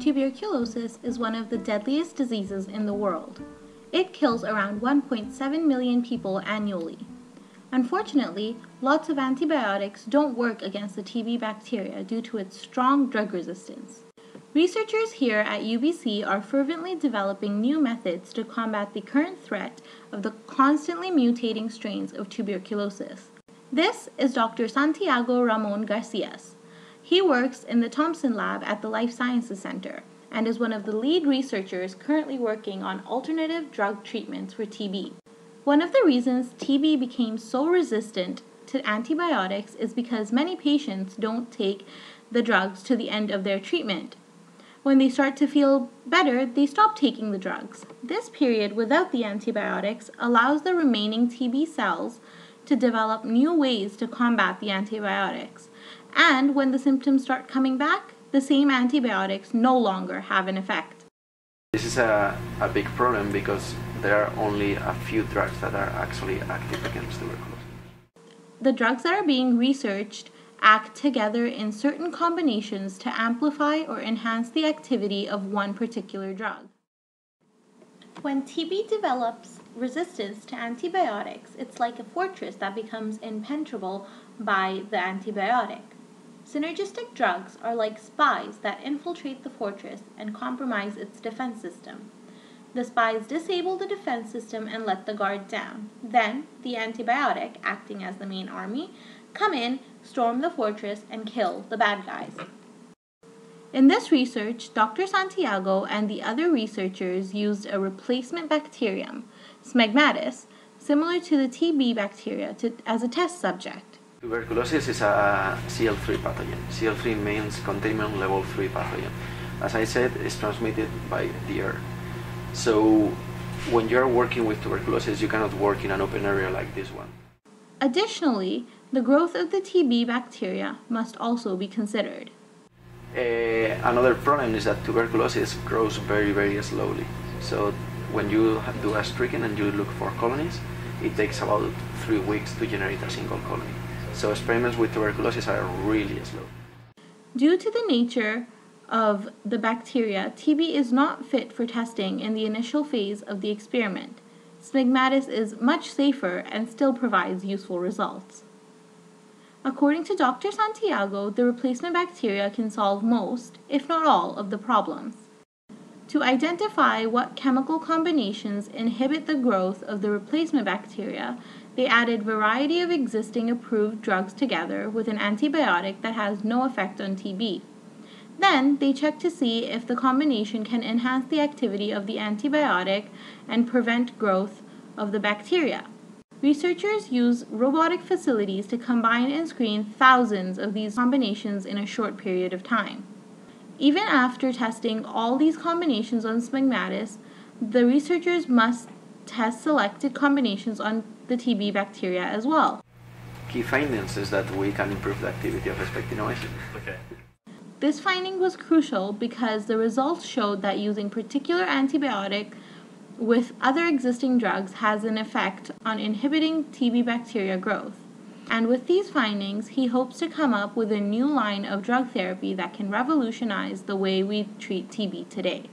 Tuberculosis is one of the deadliest diseases in the world. It kills around 1.7 million people annually. Unfortunately, lots of antibiotics don't work against the TB bacteria due to its strong drug resistance. Researchers here at UBC are fervently developing new methods to combat the current threat of the constantly mutating strains of tuberculosis. This is Dr. Santiago Ramon Garcias. He works in the Thompson Lab at the Life Sciences Center and is one of the lead researchers currently working on alternative drug treatments for TB. One of the reasons TB became so resistant to antibiotics is because many patients don't take the drugs to the end of their treatment. When they start to feel better, they stop taking the drugs. This period without the antibiotics allows the remaining TB cells to develop new ways to combat the antibiotics. And when the symptoms start coming back, the same antibiotics no longer have an effect. This is a, a big problem because there are only a few drugs that are actually active against tuberculosis. The drugs that are being researched act together in certain combinations to amplify or enhance the activity of one particular drug. When TB develops resistance to antibiotics, it's like a fortress that becomes impenetrable by the antibiotic. Synergistic drugs are like spies that infiltrate the fortress and compromise its defense system. The spies disable the defense system and let the guard down. Then, the antibiotic, acting as the main army, come in, storm the fortress, and kill the bad guys. In this research, Dr. Santiago and the other researchers used a replacement bacterium, Smegmatis, similar to the TB bacteria, to, as a test subject. Tuberculosis is a CL3 pathogen. CL3 means containment level 3 pathogen. As I said, it's transmitted by the air. So when you're working with tuberculosis, you cannot work in an open area like this one. Additionally, the growth of the TB bacteria must also be considered. Uh, another problem is that tuberculosis grows very, very slowly. So when you do a stricken and you look for colonies, it takes about three weeks to generate a single colony. So experiments with tuberculosis are really slow. Due to the nature of the bacteria, TB is not fit for testing in the initial phase of the experiment. Smegmatis is much safer and still provides useful results. According to Dr. Santiago, the replacement bacteria can solve most, if not all, of the problems. To identify what chemical combinations inhibit the growth of the replacement bacteria, they added variety of existing approved drugs together with an antibiotic that has no effect on TB. Then they checked to see if the combination can enhance the activity of the antibiotic and prevent growth of the bacteria. Researchers use robotic facilities to combine and screen thousands of these combinations in a short period of time. Even after testing all these combinations on Smegmatis, the researchers must test selected combinations on the TB bacteria as well. Key findings is that we can improve the activity of spectinomycin. Okay. This finding was crucial because the results showed that using particular antibiotic with other existing drugs has an effect on inhibiting TB bacteria growth. And with these findings, he hopes to come up with a new line of drug therapy that can revolutionize the way we treat TB today.